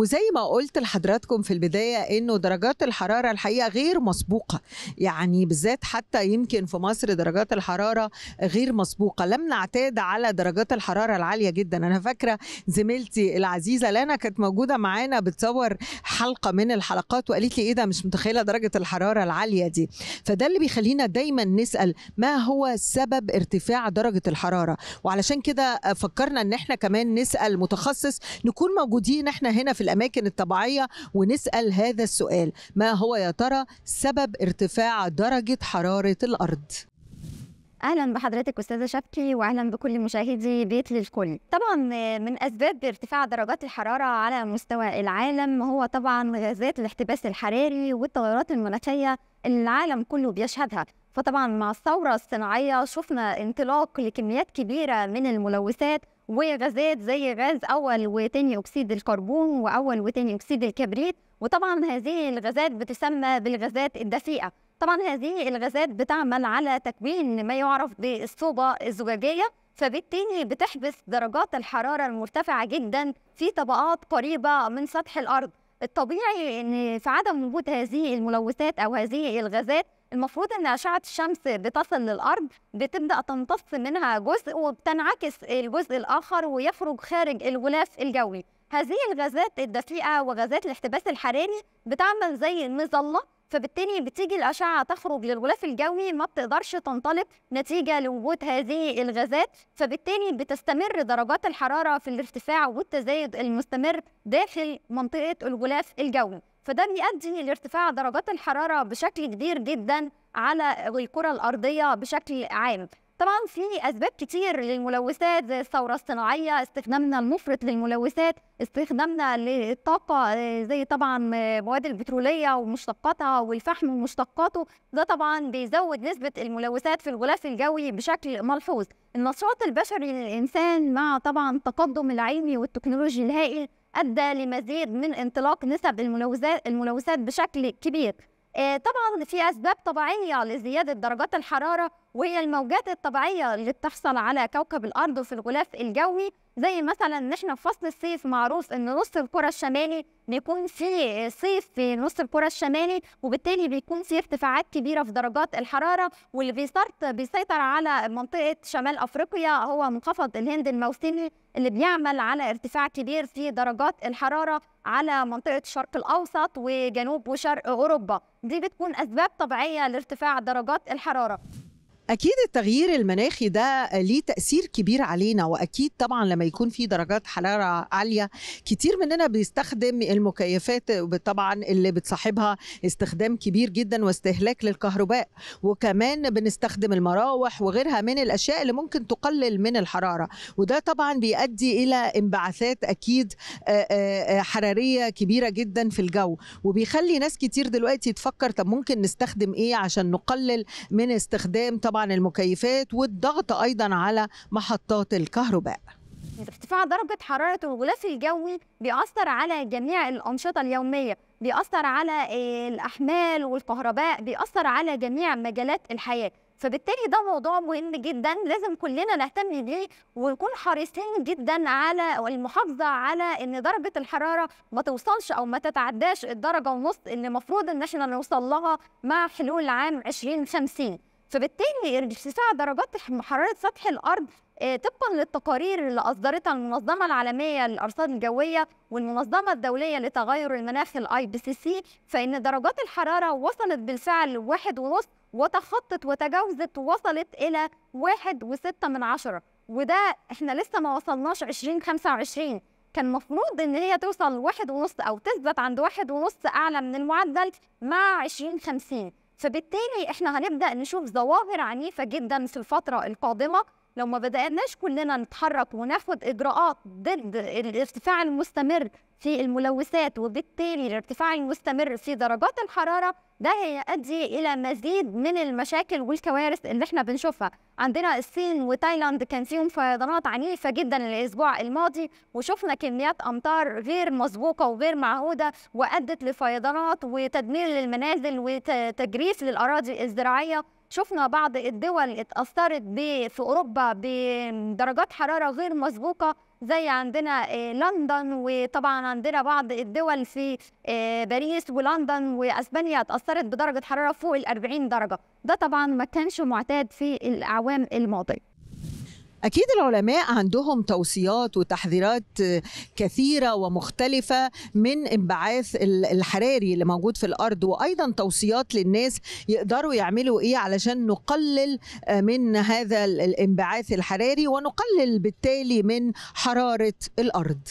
وزي ما قلت لحضراتكم في البداية إنه درجات الحرارة الحقيقة غير مسبوقة. يعني بالذات حتى يمكن في مصر درجات الحرارة غير مسبوقة. لم نعتاد على درجات الحرارة العالية جدا. أنا فاكرة زميلتي العزيزة لنا كانت موجودة معانا بتصور حلقة من الحلقات وقالت لي إيه ده مش متخيلة درجة الحرارة العالية دي. فده اللي بيخلينا دايما نسأل ما هو سبب ارتفاع درجة الحرارة؟ وعلشان كده فكرنا إن إحنا كمان نسأل متخصص نكون موجودين إحنا هنا في الأماكن الطبيعية ونسأل هذا السؤال. ما هو يا ترى سبب ارتفاع درجة حرارة الأرض؟ أهلا بحضرتك أستاذة شبكي واهلا بكل مشاهدي بيت للكل. طبعا من أسباب ارتفاع درجات الحرارة على مستوى العالم هو طبعا غازات الاحتباس الحراري والتغيرات المناخية اللي العالم كله بيشهدها. فطبعا مع الثورة الصناعية شفنا انطلاق لكميات كبيرة من الملوثات وغازات زي غاز أول وتاني أكسيد الكربون وأول وتاني أكسيد الكبريت. وطبعا هذه الغازات بتسمى بالغازات الدفيئة. طبعا هذه الغازات بتعمل على تكوين ما يعرف بالصوبة الزجاجية فبالتالي بتحبس درجات الحرارة المرتفعة جدا في طبقات قريبة من سطح الأرض. الطبيعي إن في عدم وجود هذه الملوثات أو هذه الغازات المفروض إن أشعة الشمس بتصل للأرض بتبدأ تمتص منها جزء وبتنعكس الجزء الآخر ويخرج خارج الغلاف الجوي. هذه الغازات الدفيئة وغازات الاحتباس الحراري بتعمل زي مظله فبالتالي بتيجي الأشعة تخرج للغلاف الجوي ما بتقدرش تنطلق نتيجة لوجود هذه الغازات فبالتالي بتستمر درجات الحرارة في الارتفاع والتزايد المستمر داخل منطقة الغلاف الجوي. فده بيؤدي لارتفاع درجات الحرارة بشكل كبير جدا على الكرة الأرضية بشكل عام. طبعا في أسباب كتير للملوثات زي الثورة الصناعية استخدامنا المفرط للملوثات استخدامنا للطاقة زي طبعا المواد البترولية ومشتقاتها والفحم ومشتقاته. ده طبعا بيزود نسبة الملوثات في الغلاف الجوي بشكل ملحوظ. النشاط البشري للإنسان مع طبعا التقدم العلمي والتكنولوجي الهائل أدى لمزيد من انطلاق نسب الملوثات الملوثات بشكل كبير. طبعا في أسباب طبيعية لزيادة درجات الحرارة وهي الموجات الطبيعية اللي بتحصل على كوكب الأرض وفي الغلاف الجوي. زي مثلا إن إحنا في فصل الصيف معروف إن نص الكرة الشمالي بيكون في صيف في نص الكرة الشمالي وبالتالي بيكون في ارتفاعات كبيرة في درجات الحرارة واللي بيسيطر بيسيطر على منطقة شمال أفريقيا هو منخفض الهند الموسمي اللي بيعمل على ارتفاع كبير في درجات الحرارة على منطقة الشرق الأوسط وجنوب وشرق أوروبا. دي بتكون أسباب طبيعية لارتفاع درجات الحرارة. أكيد التغيير المناخي ده ليه تأثير كبير علينا وأكيد طبعا لما يكون في درجات حرارة عالية كتير مننا بيستخدم المكيفات طبعا اللي بتصاحبها استخدام كبير جدا واستهلاك للكهرباء وكمان بنستخدم المراوح وغيرها من الأشياء اللي ممكن تقلل من الحرارة وده طبعا بيؤدي إلى انبعاثات أكيد حرارية كبيرة جدا في الجو وبيخلي ناس كتير دلوقتي تفكر طب ممكن نستخدم إيه عشان نقلل من استخدام طبعا طبعا المكيفات والضغط أيضا على محطات الكهرباء. ارتفاع درجة حرارة الغلاف الجوي بيأثر على جميع الأنشطة اليومية بيأثر على الأحمال والكهرباء بيأثر على جميع مجالات الحياة. فبالتالي ده موضوع مهم جدا لازم كلنا نهتم بيه ونكون حريصين جدا على المحافظة على إن درجة الحرارة ما توصلش أو ما تتعداش الدرجة ونص اللي المفروض إن إحنا نوصل لها مع حلول عام 2050 فبالتالي ارتفاع درجات حرارة سطح الأرض طبقا للتقارير اللي أصدرتها المنظمة العالمية للأرصاد الجوية والمنظمة الدولية لتغير المناخ ال IPCC فإن درجات الحرارة وصلت بالفعل واحد ونص وتخطت وتجاوزت وصلت إلى واحد وستة من عشرة. وده إحنا لسه ما وصلناش 2025 كان المفروض إن هي توصل واحد ونص أو تثبت عند واحد ونص أعلى من المعدل مع 2050 فبالتالي إحنا هنبدأ نشوف ظواهر عنيفة جدا في الفترة القادمة لو ما بدأناش كلنا نتحرك وناخد إجراءات ضد الارتفاع المستمر في الملوثات وبالتالي الارتفاع المستمر في درجات الحرارة ده هيؤدي إلى مزيد من المشاكل والكوارث اللي إحنا بنشوفها. عندنا الصين وتايلاند كان فيهم فيضانات عنيفة جدا الأسبوع الماضي وشفنا كميات أمطار غير مسبوقة وغير معهودة وأدت لفيضانات وتدمير للمنازل وتجريف للأراضي الزراعية. شفنا بعض الدول اتأثرت في أوروبا بدرجات حرارة غير مسبوقة زي عندنا آه، لندن وطبعا عندنا بعض الدول في آه، باريس ولندن وأسبانيا اتأثرت بدرجة حرارة فوق ال 40 درجة. ده طبعا ما كانش معتاد في الأعوام الماضية. أكيد العلماء عندهم توصيات وتحذيرات كثيرة ومختلفة من انبعاث الحراري اللي موجود في الأرض وأيضا توصيات للناس يقدروا يعملوا إيه علشان نقلل من هذا الانبعاث الحراري ونقلل بالتالي من حرارة الأرض.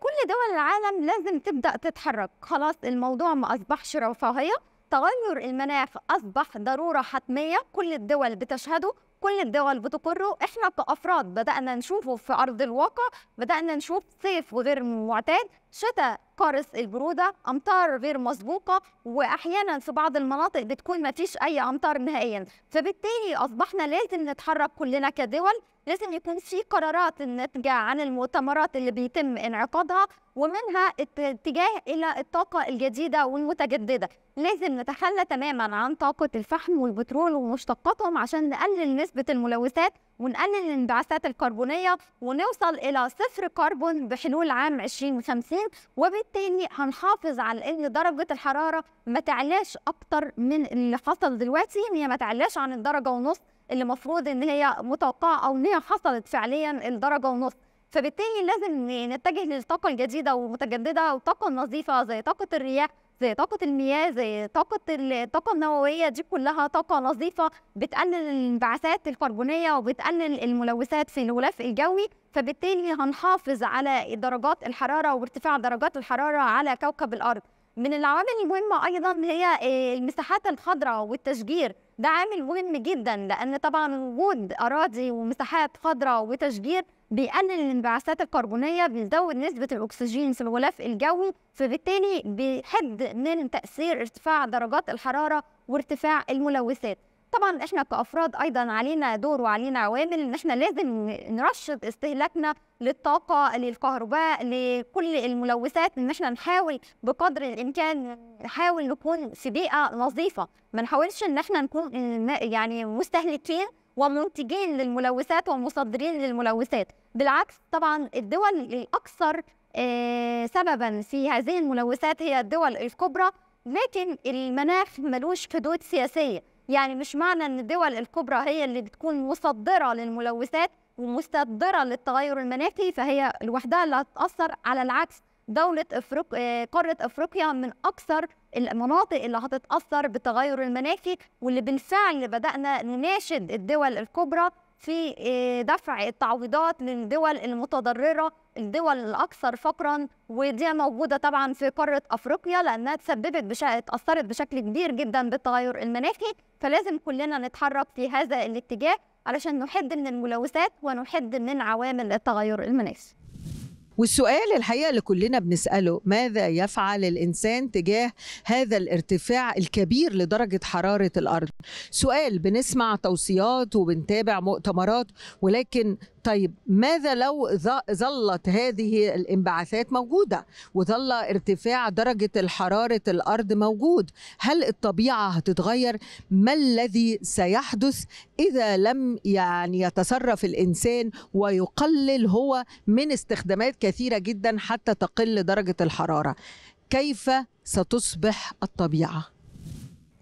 كل دول العالم لازم تبدأ تتحرك. خلاص الموضوع ما أصبحش رفاهية. تغير المناخ أصبح ضرورة حتمية. كل الدول بتشهده كل الدول بتقره. إحنا كأفراد بدأنا نشوفه في أرض الواقع بدأنا نشوف صيف غير معتاد شتاء قارس البرودة أمطار غير مسبوقة وأحيانا في بعض المناطق بتكون ما فيش أي أمطار نهائيا. فبالتالي أصبحنا لازم نتحرك كلنا كدول لازم يكون في قرارات ناتجة عن المؤتمرات اللي بيتم انعقادها. ومنها اتجاه إلى الطاقة الجديدة والمتجددة. لازم نتخلى تماما عن طاقة الفحم والبترول ومشتقاتهم عشان نقلل نسبة الملوثات ونقلل الانبعاثات الكربونية ونوصل إلى صفر كربون بحلول عام 2050 وبالتالي هنحافظ على إن درجة الحرارة ما تعلاش أكتر من اللي حصل دلوقتي. هي ما تعلاش عن الدرجة ونص اللي المفروض إن هي متوقعة أو إن هي حصلت فعليا الدرجة ونص. فبالتالي لازم نتجه للطاقة الجديدة والمتجدده والطاقه النظيفه زي طاقة الرياح زي طاقة المياه زي طاقة الطاقة النووية دي كلها طاقة نظيفة بتقلل الانبعاثات الكربونية وبتقلل الملوثات في الغلاف الجوي. فبالتالي هنحافظ على درجات الحرارة وارتفاع درجات الحرارة على كوكب الأرض. من العوامل المهمة أيضا هي المساحات الخضراء والتشجير. ده عامل مهم جدا لأن طبعا وجود أراضي ومساحات خضراء وتشجير بيقلل الانبعاثات الكربونية بيزود نسبة الأكسجين في الغلاف الجوي فبالتالي بيحد من تأثير ارتفاع درجات الحرارة وارتفاع الملوثات. طبعا إحنا كأفراد أيضا علينا دور وعلينا عوامل إن إحنا لازم نرشد استهلاكنا للطاقة للكهرباء لكل الملوثات إن إحنا نحاول بقدر الإمكان نحاول نكون في بيئة نظيفة. ما نحاولش إن إحنا نكون يعني مستهلكين ومنتجين للملوثات ومصدرين للملوثات. بالعكس طبعا الدول الأكثر سببا في هذه الملوثات هي الدول الكبرى لكن المناخ ملوش حدود سياسية. يعني مش معنى إن الدول الكبرى هي اللي بتكون مصدرة للملوثات ومصدره للتغير المناخي فهي لوحدها اللي هتأثر على العكس. دولة أفريق... قارة أفريقيا من أكثر المناطق اللي هتتأثر بالتغير المناخي واللي بالفعل بدأنا نناشد الدول الكبرى في دفع التعويضات للدول المتضررة الدول الأكثر فقرا ودي موجودة طبعا في قارة أفريقيا لأنها تسببت بش... اتأثرت بشكل كبير جدا بالتغير المناخي. فلازم كلنا نتحرك في هذا الاتجاه علشان نحد من الملوثات ونحد من عوامل التغير المناخي. والسؤال الحقيقة اللي كلنا بنسأله ماذا يفعل الإنسان تجاه هذا الارتفاع الكبير لدرجة حرارة الأرض؟ سؤال بنسمع توصيات وبنتابع مؤتمرات ولكن طيب ماذا لو ظلت هذه الانبعاثات موجودة؟ وظل ارتفاع درجة الحرارة الأرض موجود. هل الطبيعة هتتغير؟ ما الذي سيحدث إذا لم يعني يتصرف الإنسان ويقلل هو من استخدامات كثيرة جدا حتى تقل درجة الحرارة؟ كيف ستصبح الطبيعة؟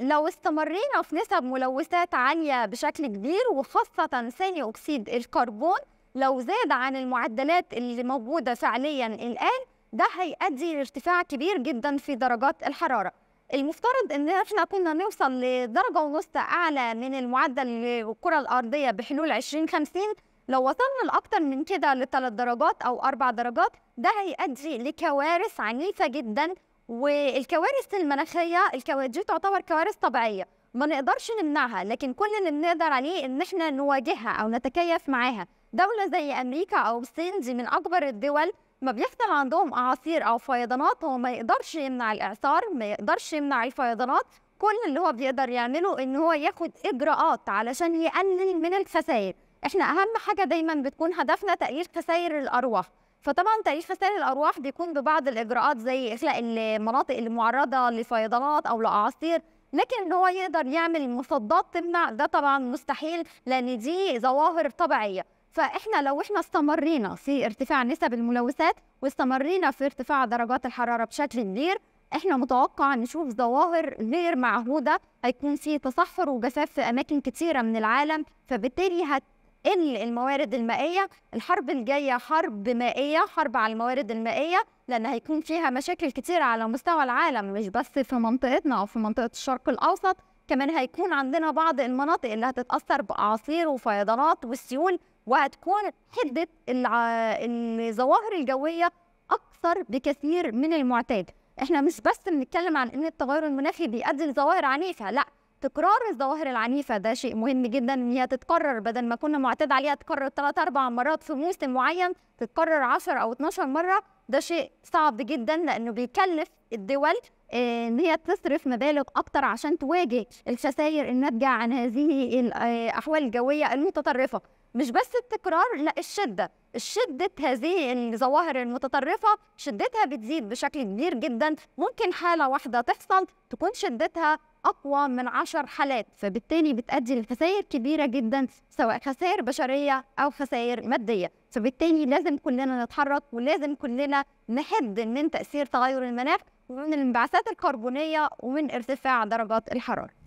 لو استمرينا في نسب ملوثات عالية بشكل كبير وخاصة ثاني أكسيد الكربون لو زاد عن المعدلات اللي موجودة فعليا الآن ده هيؤدي لارتفاع كبير جدا في درجات الحرارة. المفترض إن إحنا كنا نوصل لدرجة ونص أعلى من المعدل للكرة الأرضية بحلول 2050 لو وصلنا لأكتر من كده لثلاث درجات أو أربع درجات ده هيؤدي لكوارث عنيفة جدا. والكوارث المناخية دي تعتبر كوارث طبيعية ما نقدرش نمنعها لكن كل اللي بنقدر عليه إن إحنا نواجهها أو نتكيف معاها. دولة زي أمريكا أو الصين دي من أكبر الدول ما بيحصل عندهم أعاصير أو فيضانات هو ما يقدرش يمنع الإعصار ما يقدرش يمنع الفيضانات. كل اللي هو بيقدر يعمله إن هو ياخد إجراءات علشان يقلل من الخسائر. إحنا أهم حاجة دايما بتكون هدفنا تقليل خسائر الأرواح. فطبعا تاريخ خسائر الأرواح بيكون ببعض الإجراءات زي إخلاء المناطق المعرضة لفيضانات أو لأعاصير. لكن إن هو يقدر يعمل مصدات تمنع ده طبعا مستحيل لأن دي ظواهر طبيعية. فإحنا لو إحنا استمرينا في ارتفاع نسب الملوثات واستمرينا في ارتفاع درجات الحرارة بشكل كبير إحنا متوقع نشوف ظواهر غير معهودة هيكون في تصحر وجفاف في أماكن كثيره من العالم فبالتالي هتقل الموارد المائية. الحرب الجاية حرب مائية حرب على الموارد المائية لأن هيكون فيها مشاكل كتيرة على مستوى العالم مش بس في منطقتنا أو في منطقة الشرق الأوسط. كمان هيكون عندنا بعض المناطق اللي هتتأثر بأعاصير وفيضانات والسيول وهتكون حده الظواهر الجوية أكثر بكثير من المعتاد. إحنا مش بس بنتكلم عن إن التغير المناخي بيؤدي لظواهر عنيفة لأ تكرار الظواهر العنيفة ده شيء مهم جدا إن هي تتكرر. بدل ما كنا معتاد عليها تتكرر 3 4 مرات في موسم معين تتكرر 10 أو 12 مرة ده شيء صعب جدا لأنه بيكلف الدول آه، إن هي تصرف مبالغ أكتر عشان تواجه الخسائر الناتجة عن هذه الاحوال الجويه المتطرفة. مش بس التكرار لا الشدة. شدة هذه الظواهر المتطرفة شدتها بتزيد بشكل كبير جدا. ممكن حالة واحدة تحصل تكون شدتها أقوى من عشر حالات فبالتالي بتؤدي لخسائر كبيرة جدا سواء خسائر بشرية أو خسائر مادية. فبالتالي لازم كلنا نتحرك ولازم كلنا نحد من تأثير تغير المناخ ومن الانبعاثات الكربونية ومن ارتفاع درجات الحرارة.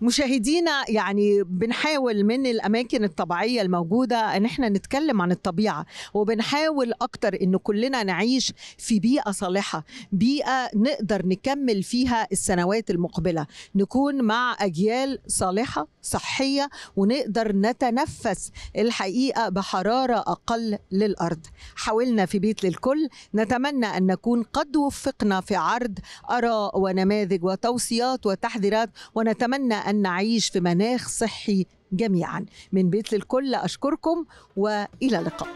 مشاهدينا يعني بنحاول من الأماكن الطبيعية الموجودة إن إحنا نتكلم عن الطبيعة وبنحاول أكتر إن كلنا نعيش في بيئة صالحة بيئة نقدر نكمل فيها السنوات المقبلة نكون مع أجيال صالحة صحية ونقدر نتنفس الحقيقة بحرارة أقل للأرض. حاولنا في بيت للكل نتمنى أن نكون قد وفقنا في عرض آراء ونماذج وتوصيات وتحذيرات ونتمنى أن نعيش في مناخ صحي جميعا. من بيت للكل أشكركم وإلى اللقاء.